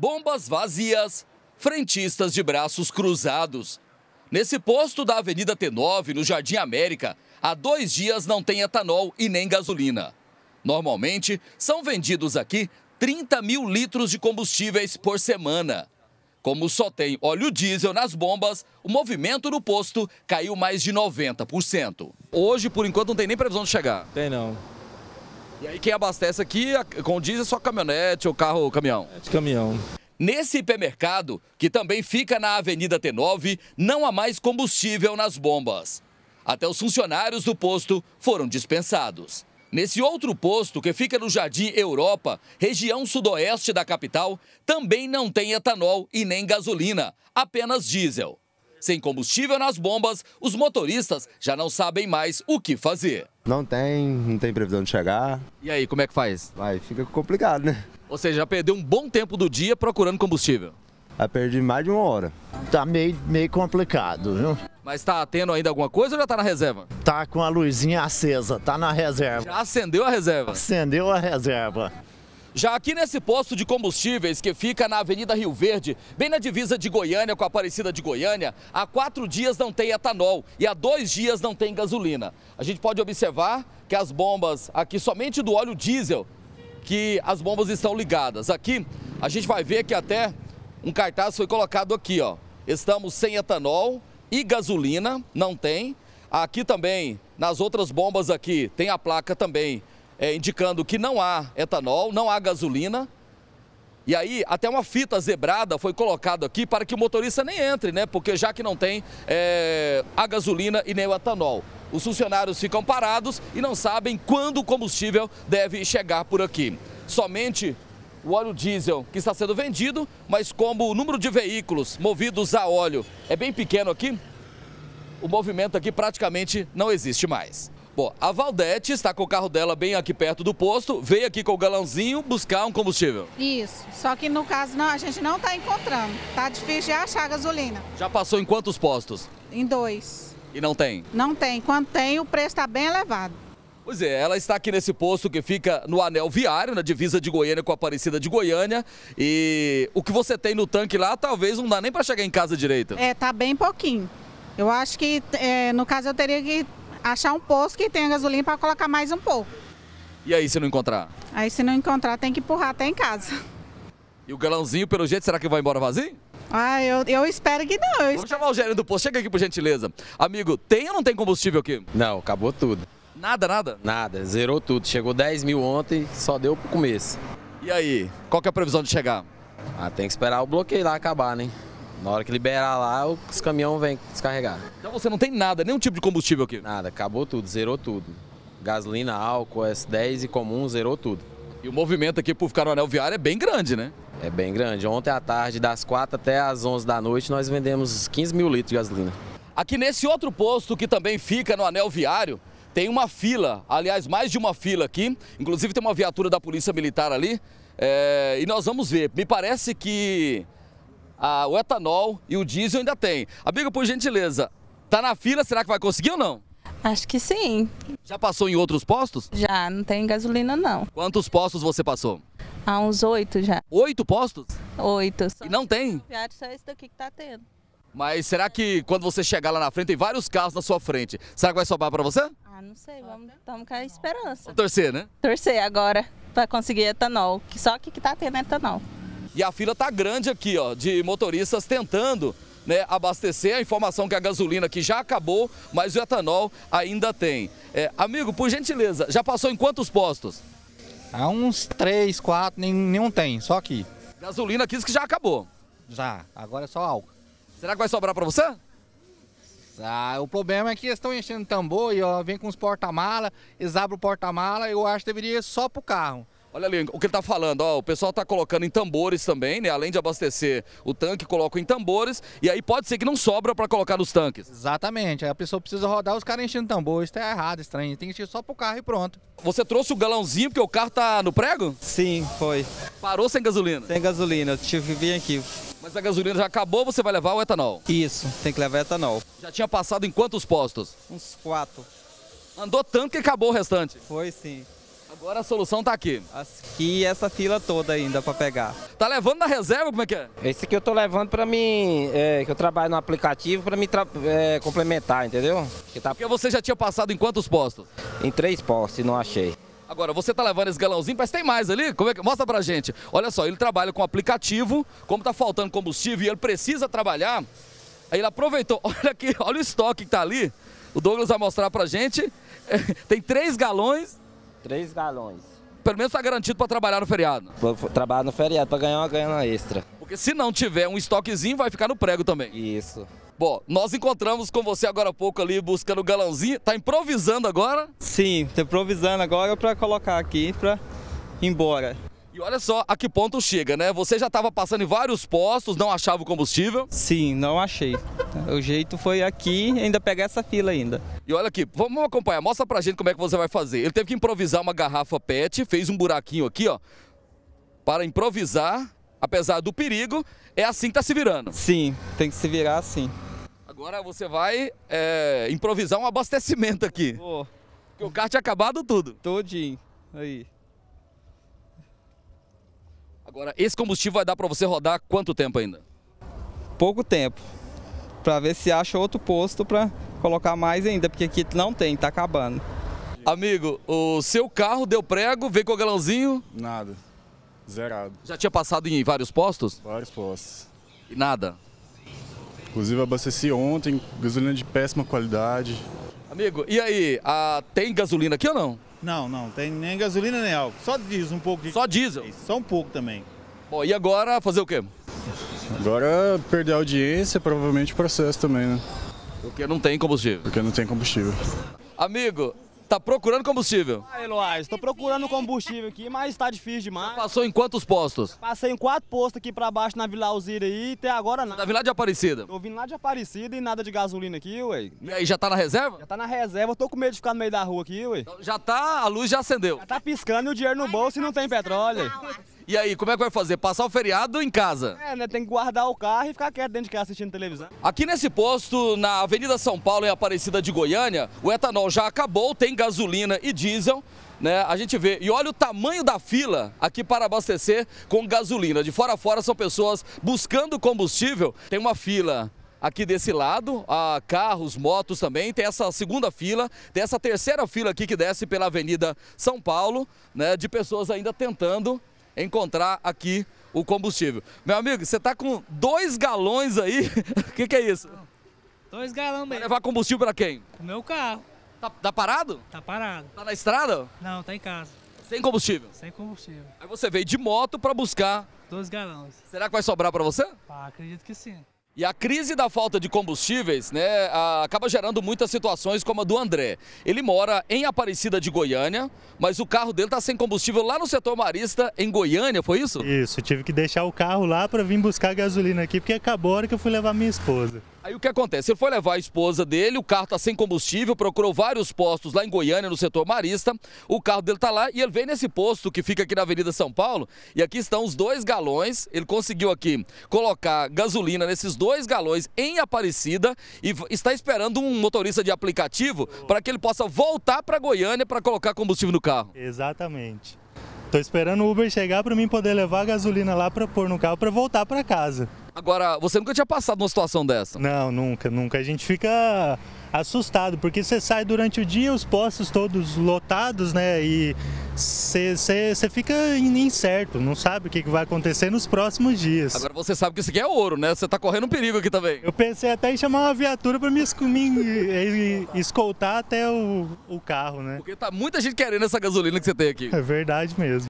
Bombas vazias, frentistas de braços cruzados. Nesse posto da Avenida T9, no Jardim América, há dois dias não tem etanol e nem gasolina. Normalmente, são vendidos aqui 30 mil litros de combustíveis por semana. Como só tem óleo diesel nas bombas, o movimento no posto caiu mais de 90%. Hoje, por enquanto, não tem nem previsão de chegar. Tem não. E aí quem abastece aqui com diesel é só caminhonete ou carro ou caminhão? É de caminhão. Nesse hipermercado, que também fica na Avenida T9, não há mais combustível nas bombas. Até os funcionários do posto foram dispensados. Nesse outro posto, que fica no Jardim Europa, região sudoeste da capital, também não tem etanol e nem gasolina, apenas diesel. Sem combustível nas bombas, os motoristas já não sabem mais o que fazer. Não tem, não tem previsão de chegar. E aí, como é que faz? Vai, fica complicado, né? Ou seja, já perdeu um bom tempo do dia procurando combustível. Vai perder mais de uma hora. Tá meio, meio complicado, viu? Mas tá tendo ainda alguma coisa ou já tá na reserva? Tá com a luzinha acesa, tá na reserva. Já acendeu a reserva? Acendeu a reserva. Já aqui nesse posto de combustíveis que fica na Avenida Rio Verde, bem na divisa de Goiânia com a Aparecida de Goiânia, há quatro dias não tem etanol e há dois dias não tem gasolina. A gente pode observar que as bombas aqui somente do óleo diesel, que as bombas estão ligadas. Aqui a gente vai ver que até um cartaz foi colocado aqui, ó. Estamos sem etanol e gasolina, não tem. Aqui também, nas outras bombas aqui, tem a placa também é, indicando que não há etanol, não há gasolina. E aí, até uma fita zebrada foi colocado aqui para que o motorista nem entre, né? Porque já que não tem é, a gasolina e nem o etanol. Os funcionários ficam parados e não sabem quando o combustível deve chegar por aqui. Somente o óleo diesel que está sendo vendido, mas como o número de veículos movidos a óleo é bem pequeno aqui, o movimento aqui praticamente não existe mais. Bom, a Valdete está com o carro dela bem aqui perto do posto, veio aqui com o galãozinho buscar um combustível. Isso, só que no caso não, a gente não está encontrando, tá difícil de achar gasolina. Já passou em quantos postos? Em dois. E não tem? Não tem, quando tem o preço está bem elevado. Pois é, ela está aqui nesse posto que fica no anel viário, na divisa de Goiânia com a Aparecida de Goiânia. E o que você tem no tanque lá, talvez não dá nem para chegar em casa direito. É, tá bem pouquinho. Eu acho que, é, no caso, eu teria que achar um posto que tenha gasolina para colocar mais um pouco. E aí, se não encontrar? Aí, se não encontrar, tem que empurrar até em casa. E o galãozinho, pelo jeito, será que vai embora vazio? Ah, eu, eu espero que não. Vamos espero... chamar o gerente do posto. Chega aqui, por gentileza. Amigo, tem ou não tem combustível aqui? Não, acabou tudo. Nada, nada? Nada, zerou tudo. Chegou 10 mil ontem, só deu pro começo. E aí, qual que é a previsão de chegar? Ah, tem que esperar o bloqueio lá acabar, né? Na hora que liberar lá, os caminhões vêm descarregar. Então você não tem nada, nenhum tipo de combustível aqui? Nada, acabou tudo, zerou tudo. Gasolina, álcool, S10 e comum, zerou tudo. E o movimento aqui por ficar no anel viário é bem grande, né? É bem grande. Ontem à tarde, das 4 até as 11 da noite, nós vendemos 15 mil litros de gasolina. Aqui nesse outro posto que também fica no anel viário, tem uma fila, aliás, mais de uma fila aqui. Inclusive tem uma viatura da Polícia Militar ali. É, e nós vamos ver. Me parece que a, o etanol e o diesel ainda tem. Amiga, por gentileza, tá na fila, será que vai conseguir ou não? Acho que sim. Já passou em outros postos? Já, não tem gasolina não. Quantos postos você passou? Há uns oito já. Oito postos? Oito. E não tem? Só esse daqui que tá tendo. Mas será que quando você chegar lá na frente, tem vários carros na sua frente, será que vai sobrar para você? Ah, não sei, vamos, estamos com a esperança. Vamos torcer, né? Torcer agora para conseguir etanol, que só que tá tendo etanol. E a fila tá grande aqui, ó, de motoristas tentando né, abastecer. A informação que a gasolina aqui já acabou, mas o etanol ainda tem. É, amigo, por gentileza, já passou em quantos postos? Há uns três, quatro, nenhum tem, só aqui. Gasolina aqui que já acabou. Já, agora é só álcool. Será que vai sobrar para você? Ah, o problema é que eles estão enchendo tambor e ó, vem com os porta-mala, eles abrem o porta-mala, eu acho que deveria ir só pro carro. Olha ali o que ele está falando, ó, o pessoal está colocando em tambores também, né? Além de abastecer o tanque, colocam em tambores e aí pode ser que não sobra para colocar nos tanques. Exatamente, aí a pessoa precisa rodar os caras enchendo tambor, isso tá errado, estranho, tem que encher só pro carro e pronto. Você trouxe o galãozinho porque o carro tá no prego? Sim, foi. Parou sem gasolina? Sem gasolina, eu tive que vir aqui. Mas a gasolina já acabou, você vai levar o etanol? Isso, tem que levar etanol. Já tinha passado em quantos postos? Uns quatro. Andou tanto que acabou o restante? Foi sim. Agora a solução tá aqui. Aqui essa fila toda ainda pra pegar. Tá levando na reserva, como é que é? Esse que eu tô levando pra mim, é, que eu trabalho no aplicativo pra me é, complementar, entendeu? Que tá Porque você já tinha passado em quantos postos? em três postos e não achei. Agora, você tá levando esse galãozinho, mas tem mais ali? Como é que... Mostra pra gente. Olha só, ele trabalha com aplicativo, como tá faltando combustível e ele precisa trabalhar, aí ele aproveitou. Olha aqui, olha o estoque que tá ali. O Douglas vai mostrar pra gente. Tem três galões, Três galões. pelo menos tá garantido pra trabalhar no feriado. Vou trabalhar no feriado pra ganhar uma grana extra. Porque se não tiver um estoquezinho, vai ficar no prego também. Isso. Bom, nós encontramos com você agora há pouco ali buscando o galãozinho. Tá improvisando agora. Sim, tô improvisando agora pra colocar aqui pra ir embora. E olha só a que ponto chega, né? Você já estava passando em vários postos, não achava o combustível. Sim, não achei. O jeito foi aqui e ainda pegar essa fila ainda. E olha aqui, vamos acompanhar. Mostra pra gente como é que você vai fazer. Ele teve que improvisar uma garrafa PET, fez um buraquinho aqui, ó, para improvisar, apesar do perigo. É assim que tá se virando. Sim, tem que se virar assim. Agora você vai é, improvisar um abastecimento aqui. Pô, Porque o carro tinha acabado tudo. todinho. Aí. Agora, esse combustível vai dar pra você rodar quanto tempo ainda? Pouco tempo. Pra ver se acha outro posto pra colocar mais ainda, porque aqui não tem, tá acabando. Amigo, o seu carro deu prego, veio com o galãozinho, Nada. Zerado. já tinha passado em vários postos Vários postos. e nada. Inclusive abasteci ontem, gasolina de péssima qualidade. Amigo, e aí, a- tem gasolina aqui ou não? Não, não, tem nem gasolina nem álcool. Só diesel, um pouco de. Só diesel. Só um pouco também. Bom, e agora fazer o quê? Agora perder a audiência, provavelmente processo também, né? Porque não tem combustível. Porque não tem combustível. Amigo, tá procurando combustível? Ah, Eloás, tô procurando combustível aqui, mas tá difícil demais. Passou em quantos postos? Passei em quatro postos aqui pra baixo na Vila Alzira aí, até agora Da nada. Vila de Aparecida. Tô vindo lá de Aparecida e nada de gasolina aqui, ué. E aí, já tá na reserva? Já tá na reserva, eu tô com medo de ficar no meio da rua aqui, ué. Então, Já tá, a luz já acendeu. Já tá piscando e o dinheiro no bolso e não tem petróleo. E aí, como é que vai fazer? Passar o feriado em casa? É, né, tem que guardar o carro e ficar quieto dentro de casa assistindo televisão. Aqui nesse posto, na Avenida São Paulo, em Aparecida de Goiânia, o etanol já acabou, tem gasolina e diesel. Né, a gente vê, e olha o tamanho da fila aqui para abastecer com gasolina. De fora a fora são pessoas buscando combustível. Tem uma fila aqui desse lado, a carros, motos também. Tem essa segunda fila, tem essa terceira fila aqui que desce pela Avenida São Paulo, né, de pessoas ainda tentando encontrar aqui o combustível. Meu amigo, você tá com dois galões aí. O que, que é isso? Dois Vai mesmo. levar combustível pra quem? O meu carro. Tá, tá parado? Tá parado. Tá na estrada? Não, tá em casa. Sem combustível. Sem combustível. Aí você veio de moto pra buscar. Dois galões. Será que vai sobrar pra você? Ah, acredito que sim. E a crise da falta de combustíveis, né, acaba gerando muitas situações como a do André. Ele mora em Aparecida de Goiânia, mas o carro dele tá sem combustível lá no setor marista em Goiânia, foi isso? Isso, tive que deixar o carro lá para vir buscar gasolina aqui, porque acabou a hora que eu fui levar minha esposa. Aí o que acontece? Ele foi levar a esposa dele, o carro tá sem combustível, procurou vários postos lá em Goiânia, no setor marista. O carro dele tá lá e ele veio nesse posto que fica aqui na Avenida São Paulo. E aqui estão os dois galões. Ele conseguiu aqui colocar gasolina nesses dois galões em Aparecida e está esperando um motorista de aplicativo para que ele possa voltar para Goiânia para colocar combustível no carro. Exatamente. Tô esperando o Uber chegar para mim poder levar a gasolina lá para pôr no carro para voltar para casa. Agora, você nunca tinha passado numa situação dessa? Não, nunca, nunca. A gente fica assustado, porque você sai durante o dia, os postos todos lotados, né? E você fica incerto, não sabe o que que vai acontecer nos próximos dias. Agora você sabe que isso aqui é ouro, né? Você tá correndo um perigo aqui também. Eu pensei até em chamar uma viatura para me, me eh, escoltar até o, o carro, né? Porque tá muita gente querendo essa gasolina que você tem aqui. É verdade mesmo.